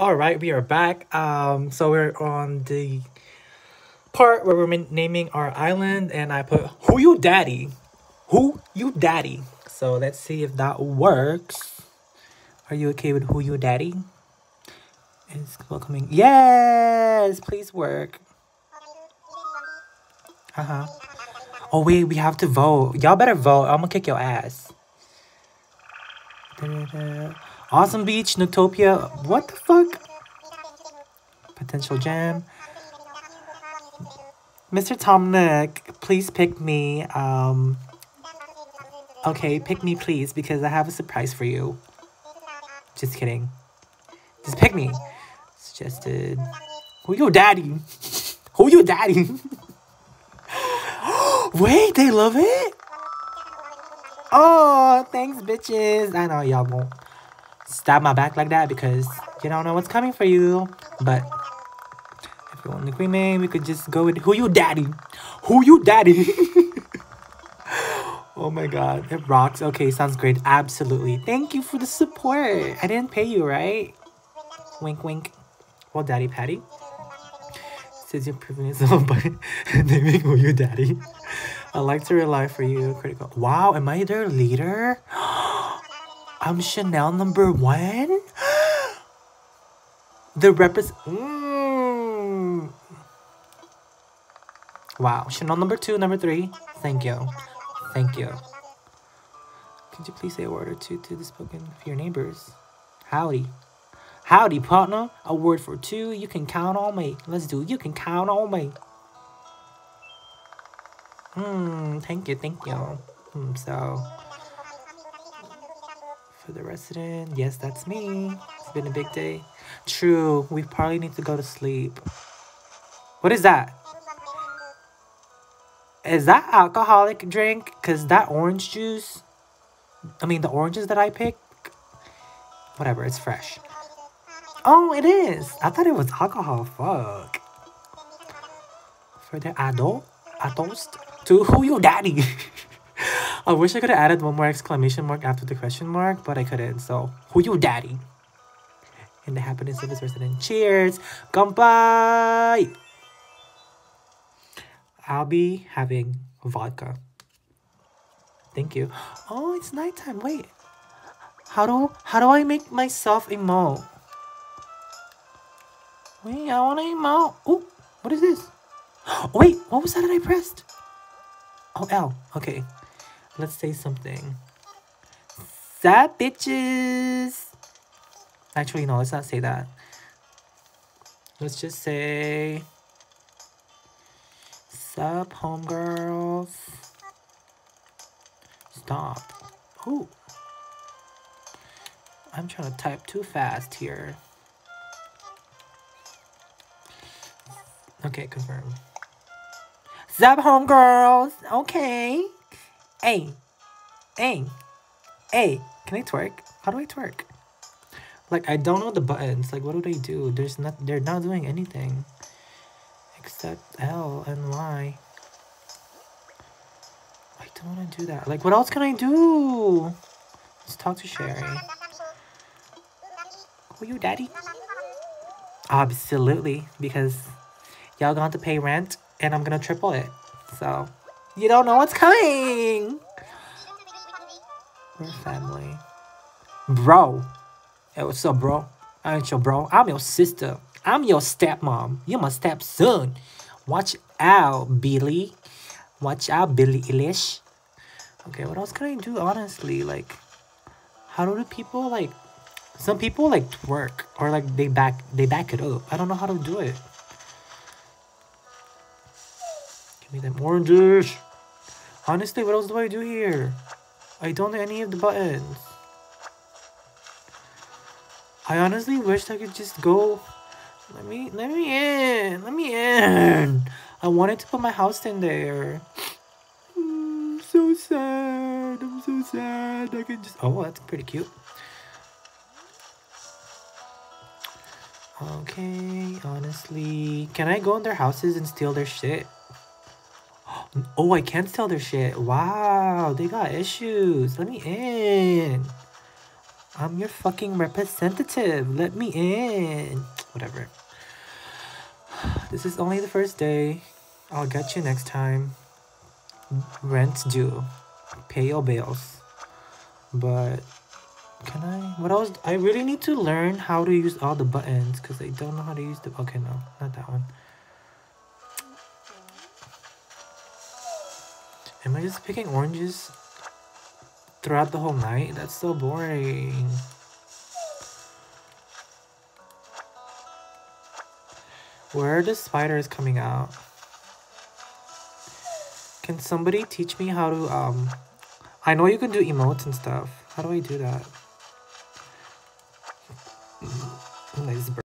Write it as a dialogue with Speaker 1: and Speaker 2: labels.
Speaker 1: All right, we are back. Um, so we're on the part where we're naming our island, and I put "Who you daddy?" Who you daddy? So let's see if that works. Are you okay with who you daddy? Is welcoming. Yes, please work. Uh huh. Oh wait, we have to vote. Y'all better vote. I'm gonna kick your ass. Da-da-da. Awesome Beach, Nutopia. What the fuck? Potential Jam. Mr. Tom Nook, please pick me. Um, okay, pick me, please, because I have a surprise for you. Just kidding. Just pick me. Suggested. Who your daddy? Who your daddy? Wait, they love it? Oh, thanks, bitches. I know y'all won't stab my back like that because you don't know what's coming for you. But if you're in agreement, we could just go with who you daddy. Who you daddy? oh my god, it rocks. Okay, sounds great. Absolutely. Thank you for the support. I didn't pay you, right? Wink, wink. Well, daddy patty. Says you're proving yourself by naming who you daddy. I like to rely for you. Critical. Wow, am I their leader? I'm Chanel number one. the repres. Mm. Wow, Chanel number two, number three. Thank you, thank you. Could you please say a word or two to the spoken for your neighbors? Howdy. Howdy, partner. A word for two. You can count on me. Let's do. You can count on me. Hmm. Thank you. Thank you. Hmm, so, for the resident, yes, that's me. It's been a big day. True. We probably need to go to sleep. What is that? Is that alcoholic drink? Cause that orange juice. I mean, the oranges that I picked. Whatever. It's fresh. Oh, it is. I thought it was alcohol. Fuck. For the adult, adults, to who you daddy? I wish I could have added one more exclamation mark after the question mark, but I couldn't. So, who you daddy? In the happiness of his resident. Cheers. Kampai. I'll be having vodka. Thank you. Oh, it's nighttime. Wait. How do how do I make myself emote? Wait, I want to emote. Oh, what is this? Wait, what was that that I pressed? Oh, L. Okay. Let's say something. Sup, bitches? Actually, no, let's not say that. Let's just say... Sup, homegirls? Stop. Oh. I'm trying to type too fast here. Okay, confirm. Sup, homegirls? Okay. Hey. Hey. Hey. Can I twerk? How do I twerk? Like, I don't know the buttons. Like, what do they do? There's not, they're not doing anything. Except L and Y. I don't want to do that. Like, what else can I do? Let's talk to Sherry. Who you, daddy? Absolutely, because y'all gonna have to pay rent, and I'm gonna triple it. So, you don't know what's coming. We're family. Bro. Hey, what's up, bro? I ain't your bro. I'm your sister. I'm your stepmom. You're my stepson. Watch out, Billy. Watch out, Billie Eilish. Okay, what else can I do, honestly? Like, how do the people, like... Some people, like, twerk. Or, like, they back, they back it up. I don't know how to do it. Give me them oranges. Honestly, what else do I do here? I don't know any of the buttons. I honestly wish I could just go. Let me, let me in. Let me in. I wanted to put my house in there. Mm, so sad. I'm so sad. I could just. Oh, that's pretty cute. Okay, honestly. Can I go in their houses and steal their shit? Oh, I can steal their shit. Wow, they got issues. Let me in. I'm your fucking representative. Let me in. Whatever. This is only the first day. I'll get you next time. Rent due. Pay your bills. But can I? What else? I really need to learn how to use all the buttons because I don't know how to use the. Okay, no, not that one. Am I just picking oranges throughout the whole night? That's so boring. Where are the spiders coming out? Can somebody teach me how to, um... I know you can do emotes and stuff. How do I do that? Nice